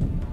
you